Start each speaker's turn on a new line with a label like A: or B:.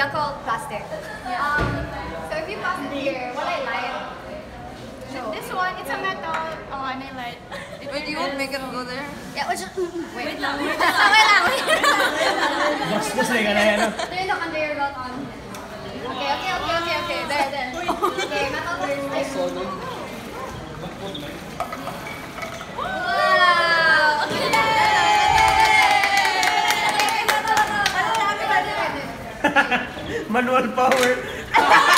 A: They're called plastic. Yeah. Um, so if you pass it here, what I like,
B: this one, it's a metal. Oh, I mean like. It Wait, you won't make
C: it go there?
A: Yeah, which, mm-hmm, wait. Wait wait, wait wait, wait wait, wait lang.
D: Bastos na yung ano.
A: There, look, under your belt on. Okay, okay, okay, okay, okay. There, there. Okay, metal first.
D: Manual power.